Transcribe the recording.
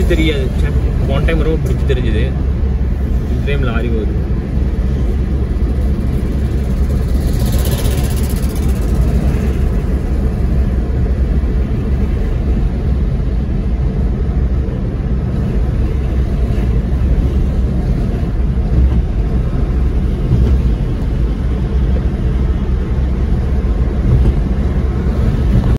பிடிச்சி தெரியாது. போன டைம் ரொம்ப பிடிச்சி தெரிஞ்சுது. இந்த டைம் லாரி வருது